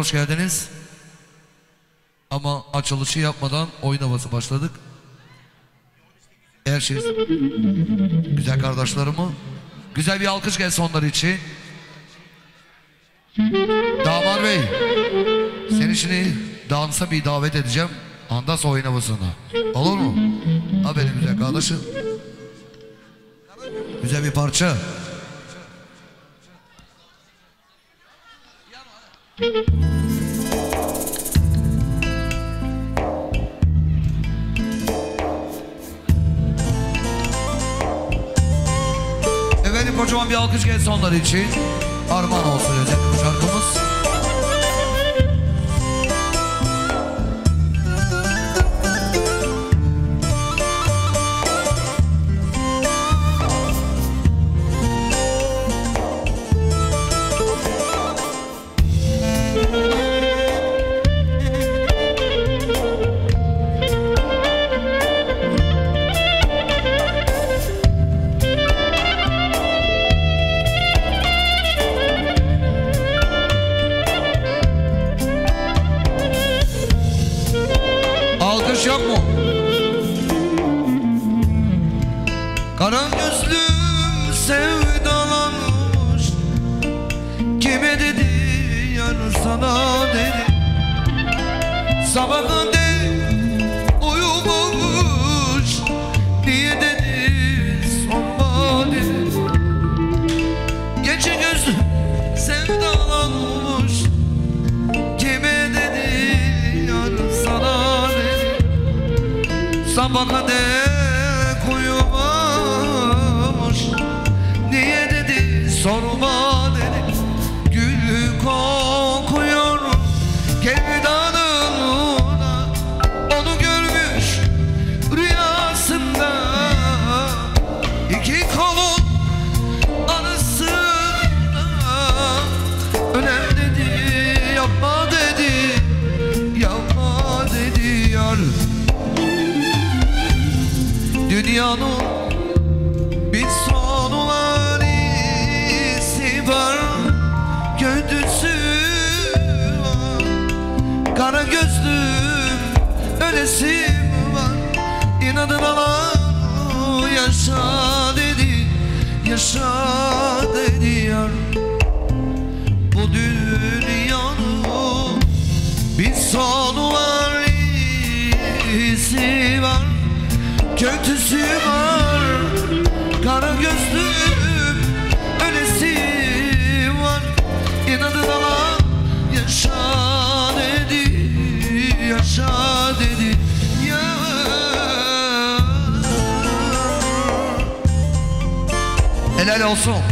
hoş geldiniz. Ama açılışı yapmadan oyun havası başladık. Her şey güzel kardeşlerimi. Güzel bir alkış gelsin onlar için. Damar Bey, seni şimdi dansa bir davet edeceğim. Andas oyun havasına. Olur mu? Ha benim güzel kardeşim. Güzel bir parça. Efendim kocaman bir alkış gelsin onlar için. Armağan olsun özel bu şarkımız. Dünyanın bir var iyisi var. Kötüsü var Kara gözlüm ölesi var. İnadın alan yaşa dedi Yaşa var Kara gözlüm Ölesi var. İnadın alan Yaşa dedi Yaşa dedi Ya Helal olsun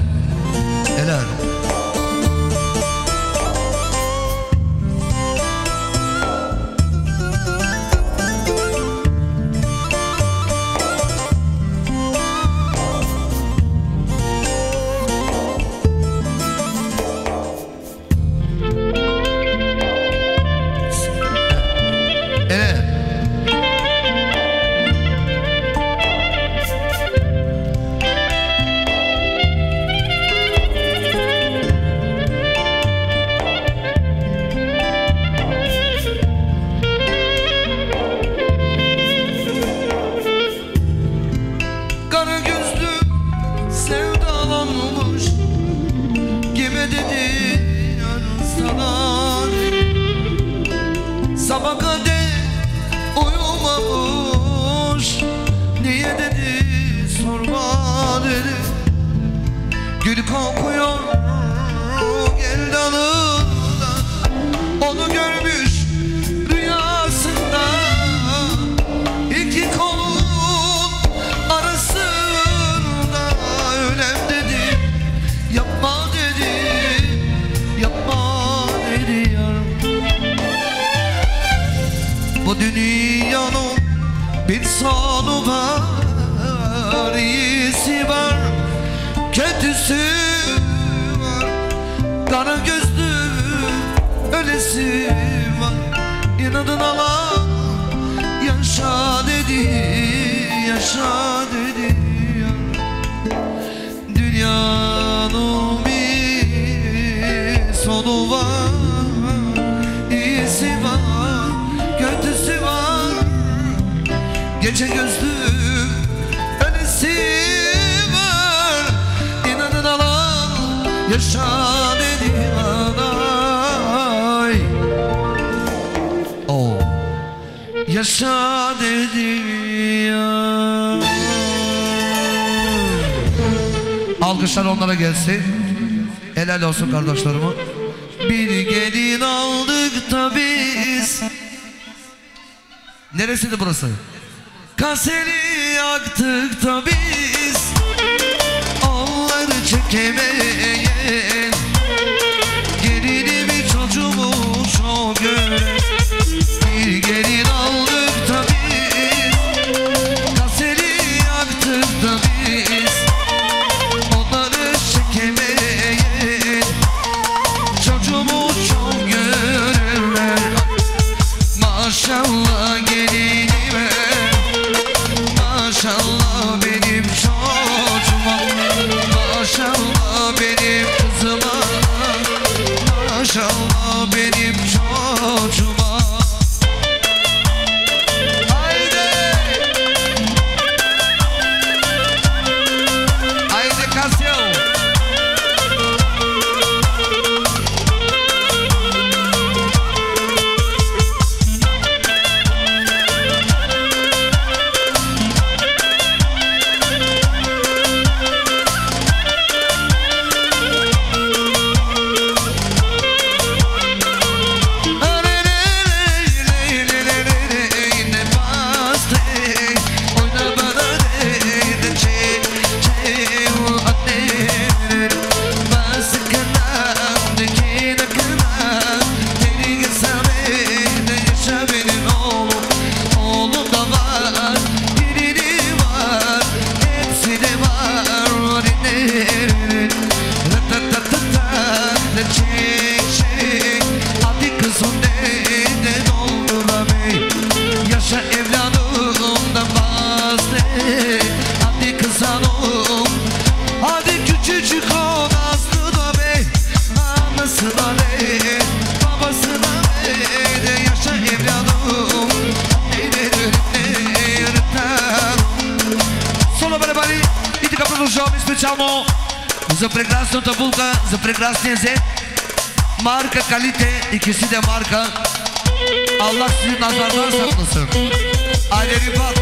Alkışlar onlara gelsin. Helal olsun kardeşlerime. Bir gelin aldık da biz. Neresiydi burası? Kaseli yaktık da biz. Onları çekemeyiz. Rasyeze Marka kalite ikisi de marka. Allah sizi nazardan saklasın. Alevi bak.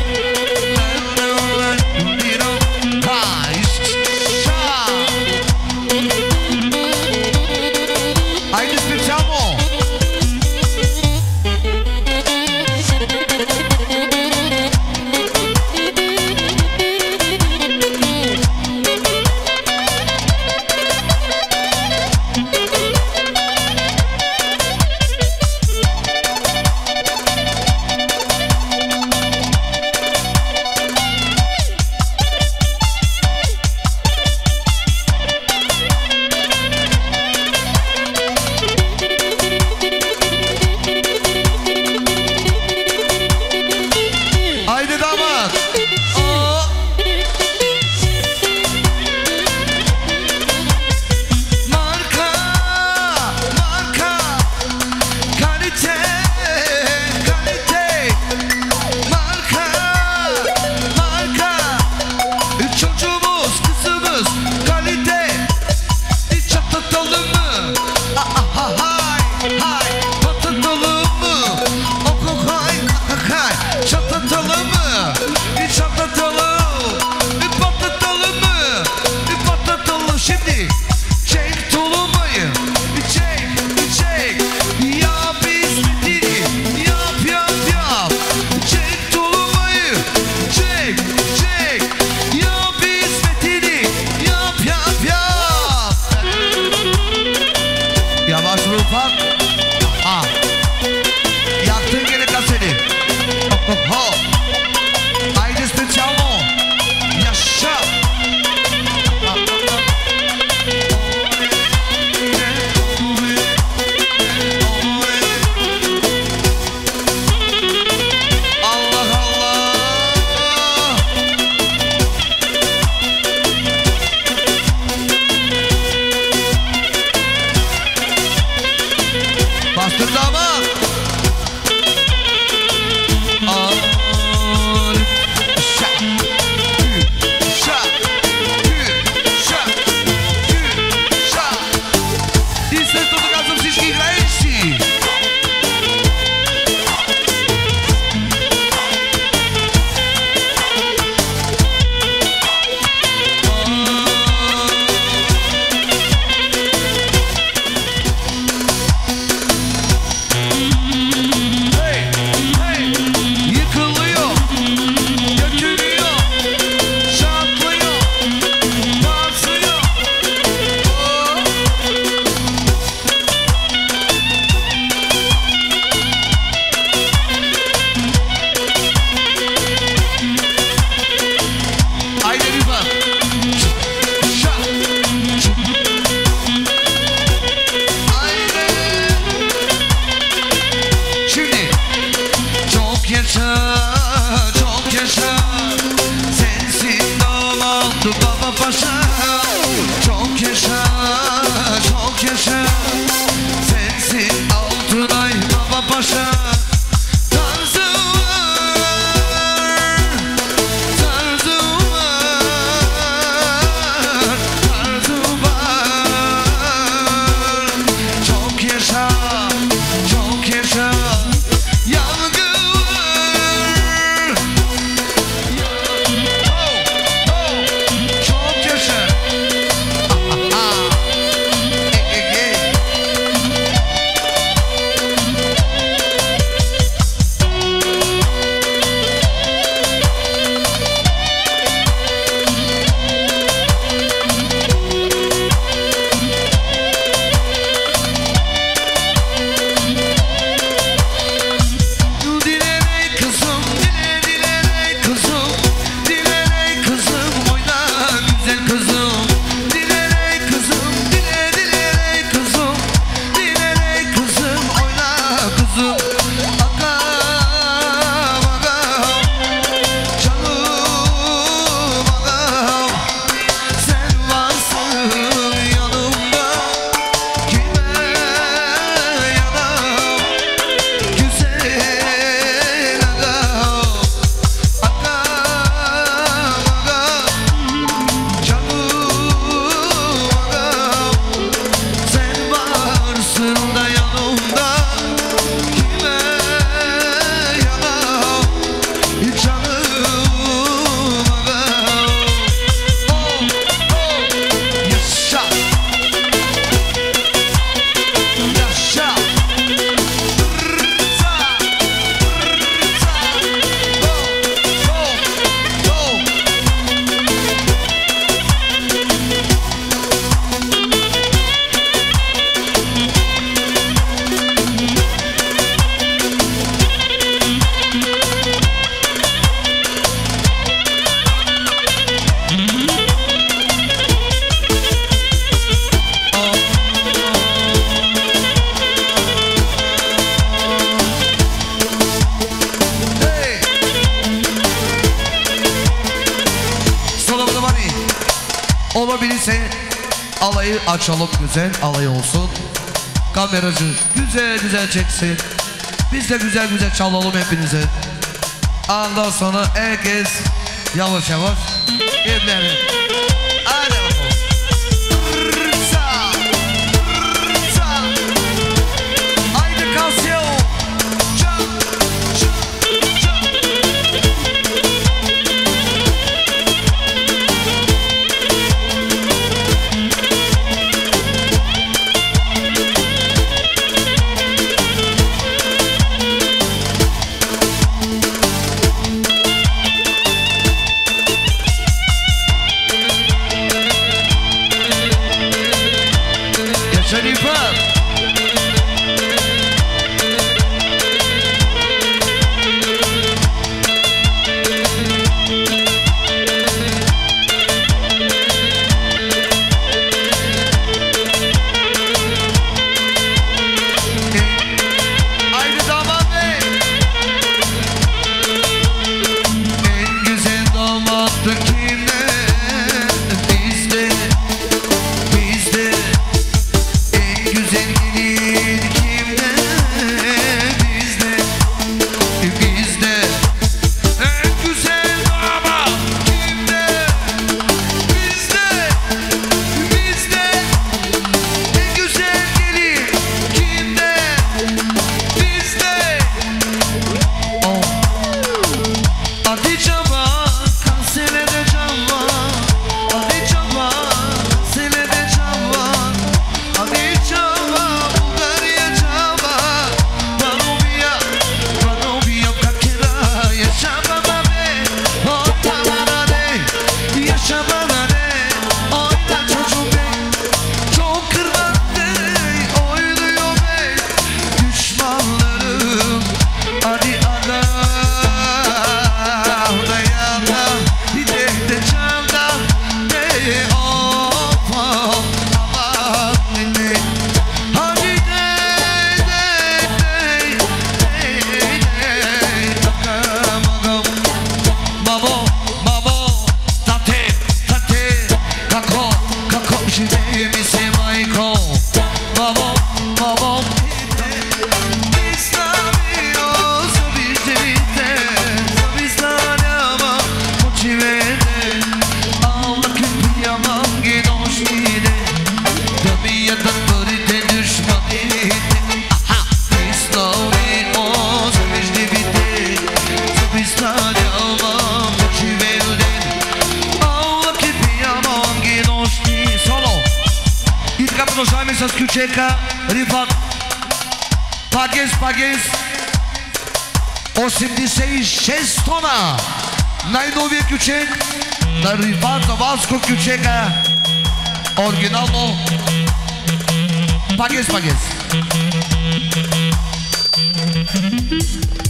Alayı açalım güzel alay olsun. Kameracı güzel güzel çeksin. Biz de güzel güzel çalalım hepinize. Ondan sonra herkes yavaş yavaş evlenin. Çeka, Rifat, Pages Pages, Osim Disei şey, 6 tona, najnovije ključek, na Rifat Valskog ključeka, originalno Pages Pages. Thank you.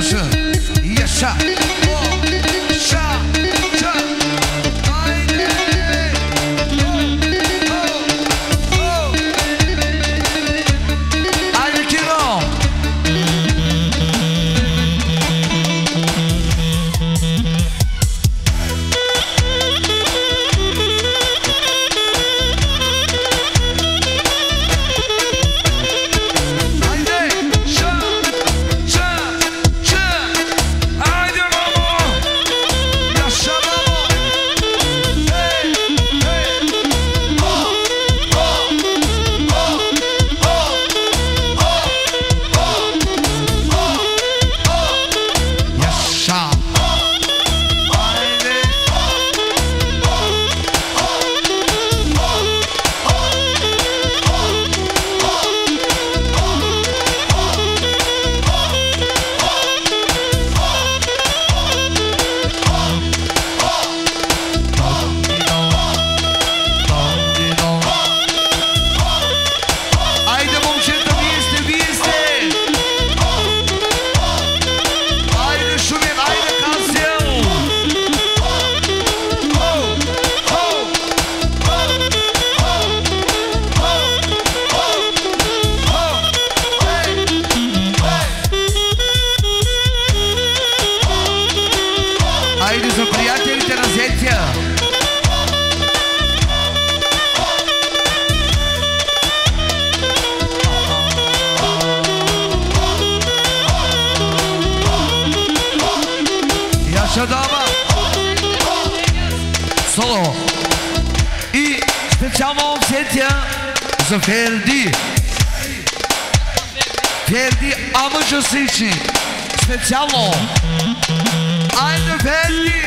是。Kasım Ferdi. Ferdi amca için Specialo. Aynı Ferdi.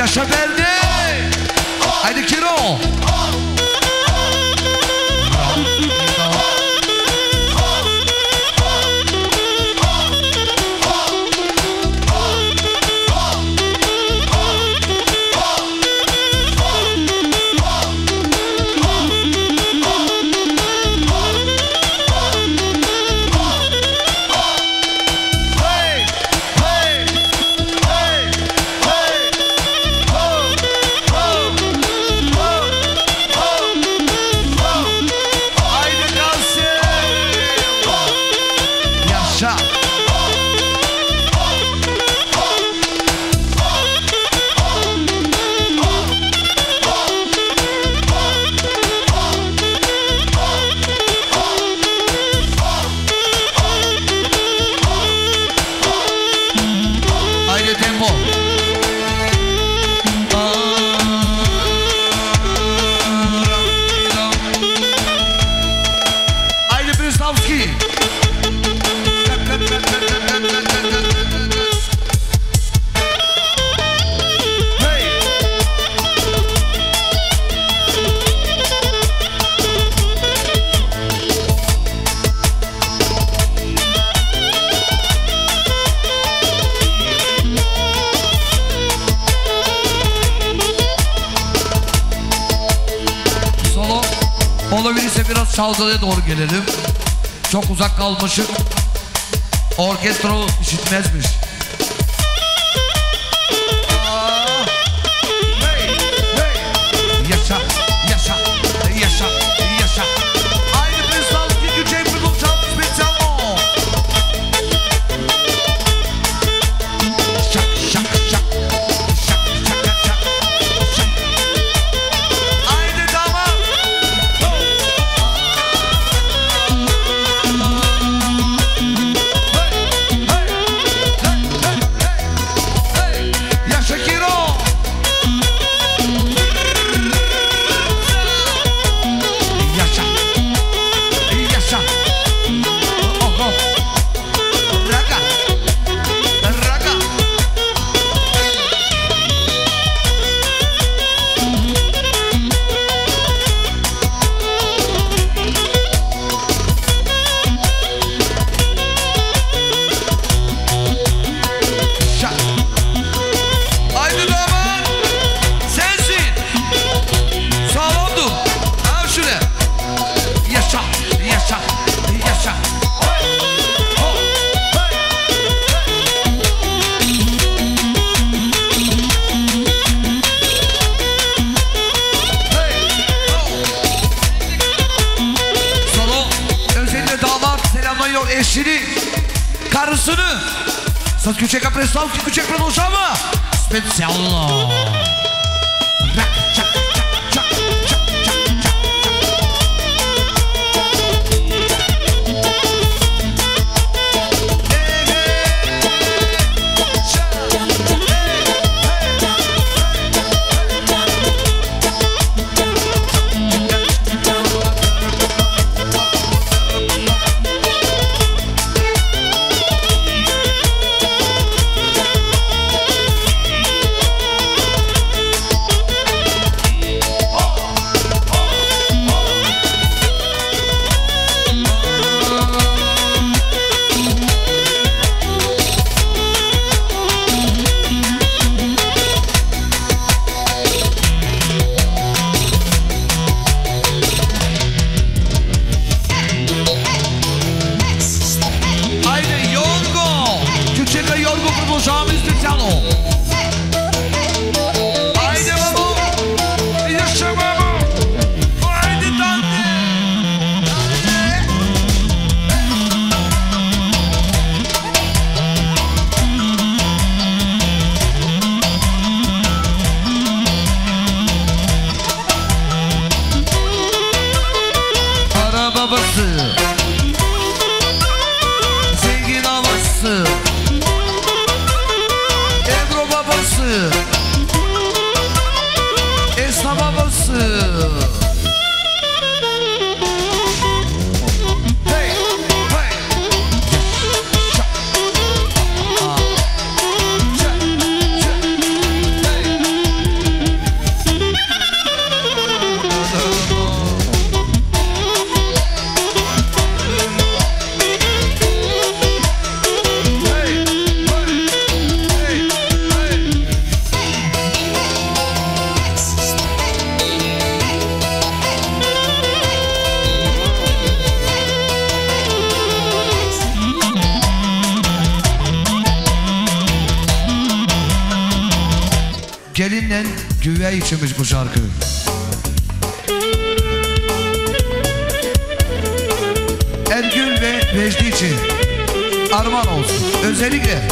Yaşa Berdi. Haydi Kiro. çalgıya doğru gelelim. Çok uzak kalmışık. Orkestra işitmezmiş. Съда! С ключека през слав, ключек продължава! Специално! Universe. şarkı. Ergün ve Necdi için armağan olsun. Özellikle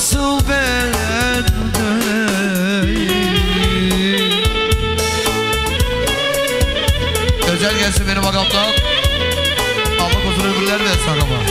nasıl bendeyim Özel gelsin benim akamdan Allah uzun ömürler versin akama